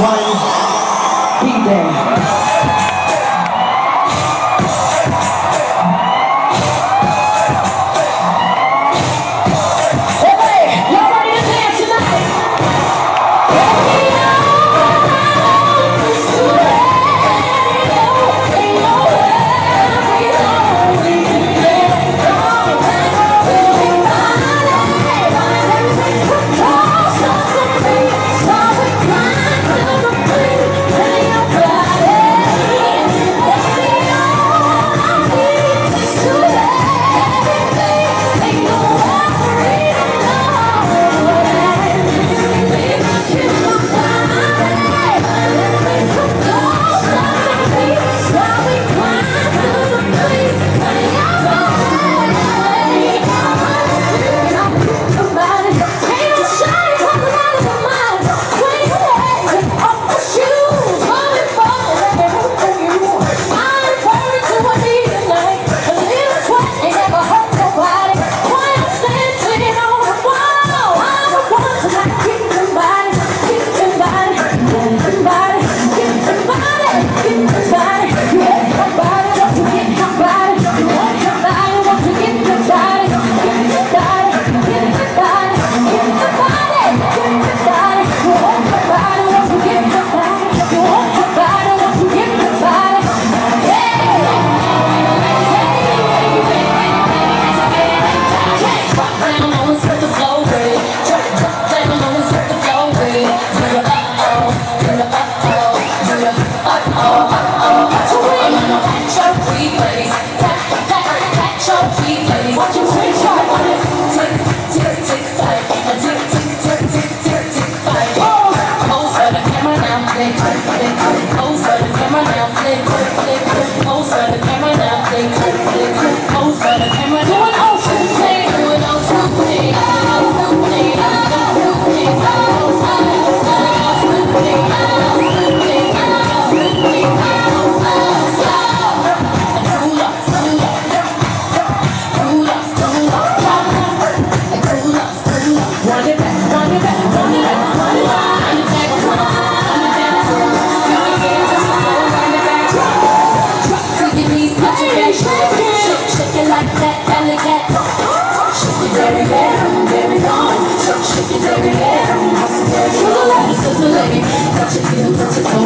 Ryan, be there.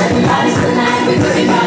Everybody's tonight, we're putting